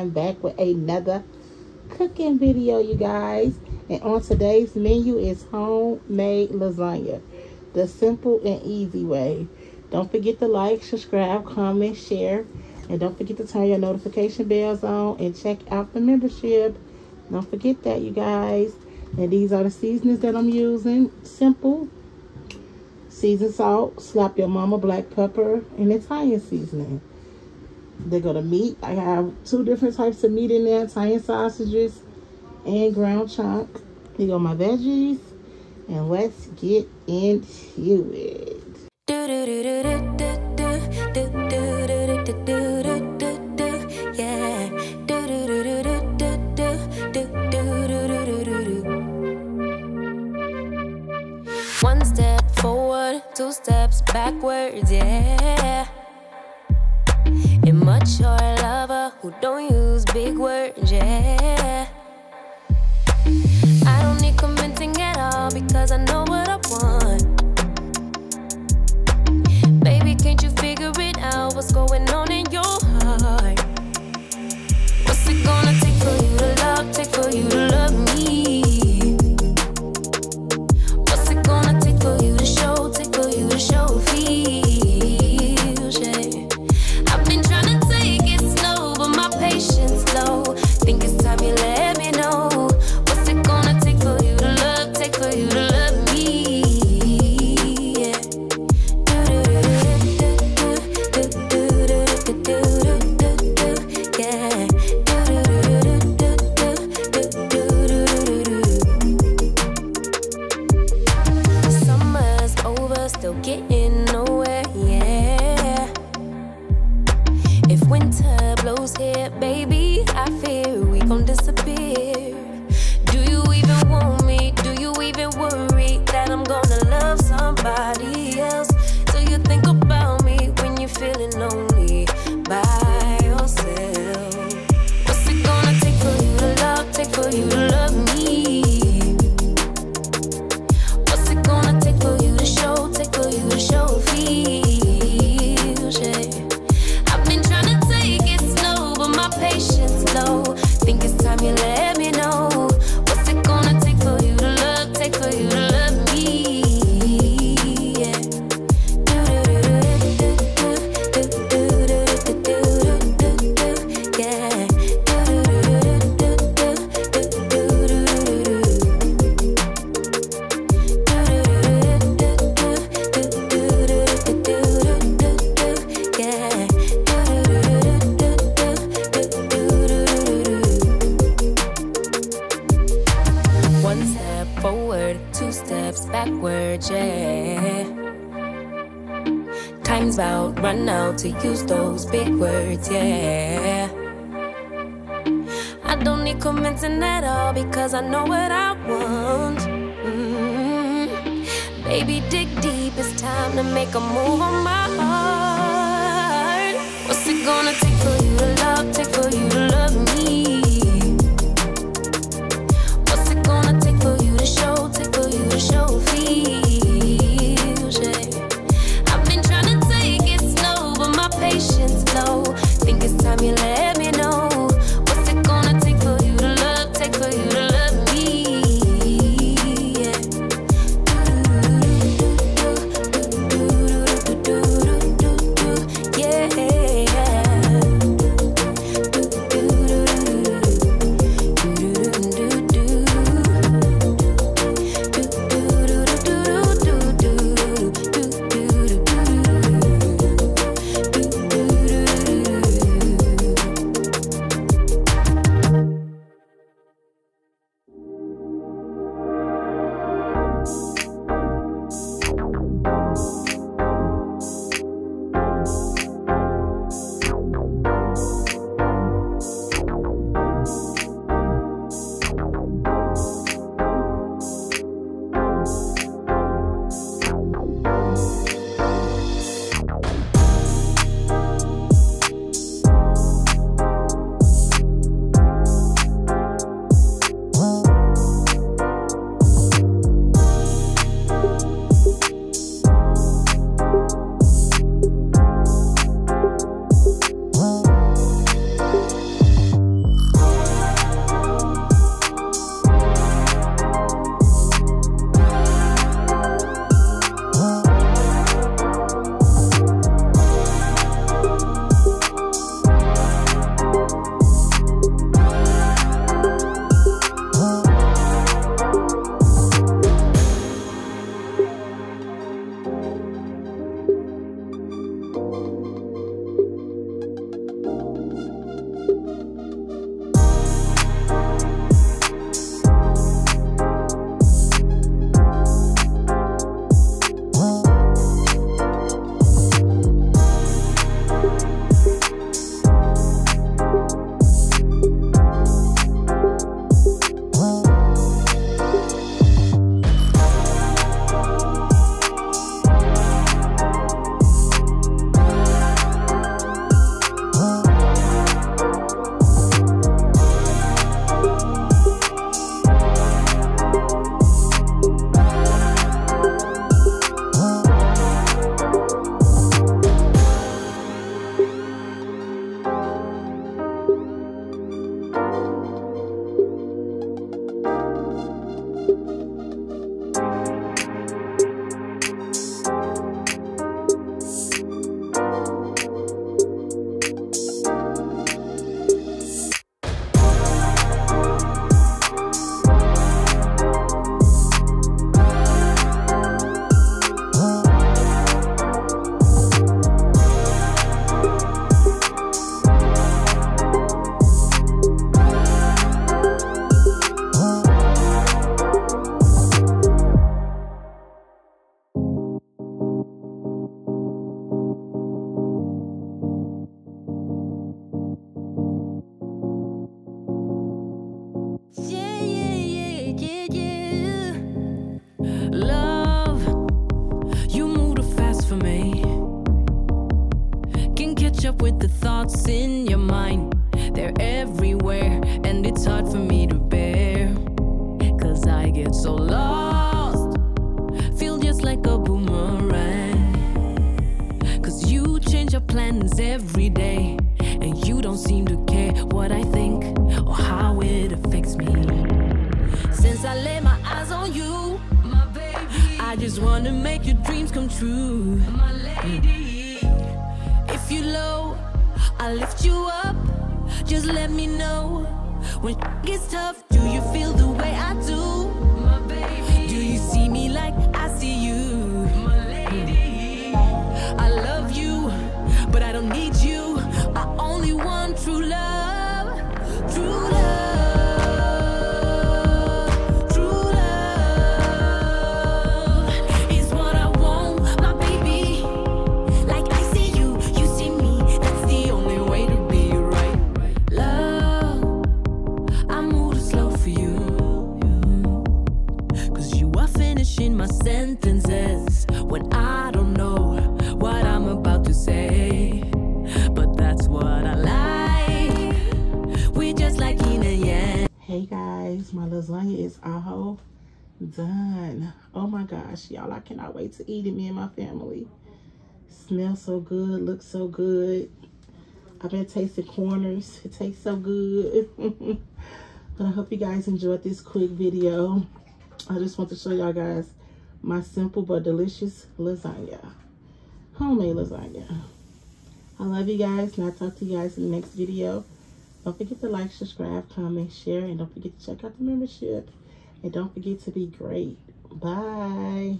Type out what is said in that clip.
am back with another cooking video, you guys. And on today's menu is homemade lasagna. The simple and easy way. Don't forget to like, subscribe, comment, share. And don't forget to turn your notification bells on and check out the membership. Don't forget that, you guys. And these are the seasonings that I'm using. Simple. Seasoned salt, slap your mama black pepper, and Italian seasoning. They go to meat. I have two different types of meat in there. Italian sausages and ground chuck. Here go my veggies. And let's get into it. One step forward, two steps backwards, yeah. Immature lover who don't use big words, yeah. I don't need convincing at all because I know what I want. Baby, can't you yeah. Time's about run out to use those big words, yeah. I don't need convincing at all because I know what I want. Mm. Baby, dig deep, it's time to make a move on my heart. What's it gonna take for you to love, take for you to love me? Thoughts in your mind. They're everywhere, and it's hard for me to bear. Cause I get so lost, feel just like a boomerang. Cause you change your plans every day, and you don't seem to care what I think or how it affects me. Since I laid my eyes on you, my baby, I just wanna make your dreams come true, my lady. If you low, I'll lift you up. Just let me know when it gets tough. Do you feel the Cause you are finishing my sentences when I don't know what I'm about to say. But that's what I like. We just like yin and yang. Hey guys, my lasagna is all done. Oh my gosh, y'all, I cannot wait to eat it, me and my family. Smells so good, looks so good. I've been tasting corners. It tastes so good. but I hope you guys enjoyed this quick video. I just want to show y'all guys my simple but delicious lasagna. Homemade lasagna. I love you guys and I'll talk to you guys in the next video. Don't forget to like, subscribe, comment, share, and don't forget to check out the membership. And don't forget to be great. Bye.